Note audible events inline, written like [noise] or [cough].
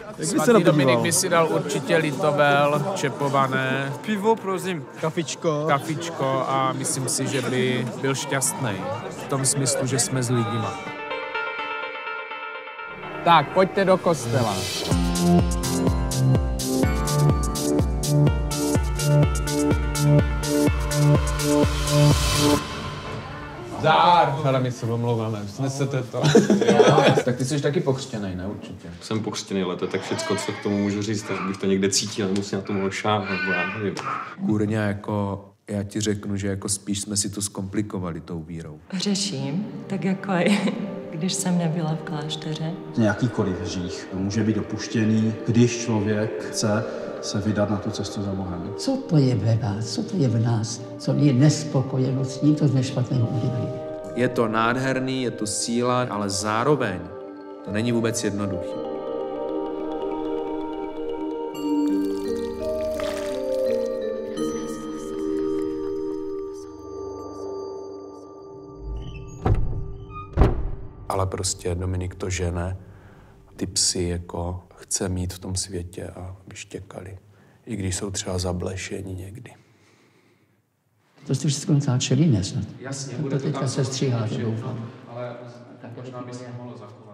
Jak by se Svatý napodíval? Dominik by si dal určitě litovel, čepované, Pivo, prosím. Kafičko. kafičko a myslím si, že by byl šťastný. V tom smyslu, že jsme s lidima. Tak, pojďte do kostela. Zár! Ale my se omlouváme, snesete to. Tak ty jsi taky pokřtěnej, ne určitě? Jsem pokřtěný, ale to je tak všecko, co k tomu můžu říct, takže bych to někde cítil, nebo si na to mohl šáhnout, nebo já nevím. Kurňa, jako já ti řeknu, že jako spíš jsme si to zkomplikovali tou vírou. Řeším, tak jako i [laughs] když jsem nebyla v klášteře. Jakýkoliv hřích může být dopuštěný, když člověk chce se vydat na tu cestu za Bohem. Co to je ve vás, co to je v nás, co je nespokojenost s tím, co jsme špatného udělali. Je to nádherný, je to síla, ale zároveň to není vůbec jednoduchý. Ale prostě Dominik to žene. Ty psy jako chce mít v tom světě a aby štěkali. I když jsou třeba zablešení někdy. To jste všechno natáčeli, ne snad? Jasně, to teďka se stříhá, to doufám. Ale možná byste mohlo zakousit.